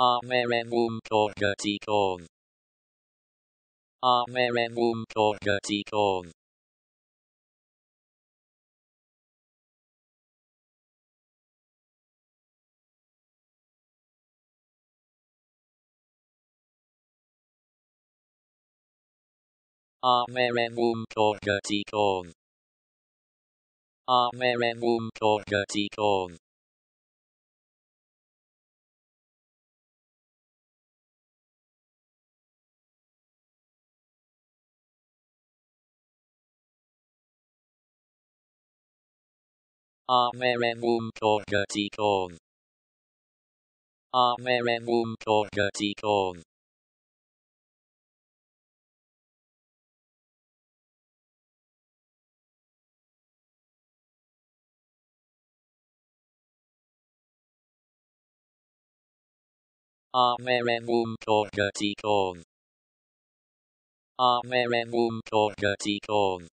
Avere puntorgăticov. Avere puntorgăticov. Avere puntorgăticov. Avere puntorgăticov. Averevum Torgatikov. Averevum Torgatikov. Averevum Torgatikov. Averevum Torgatikov.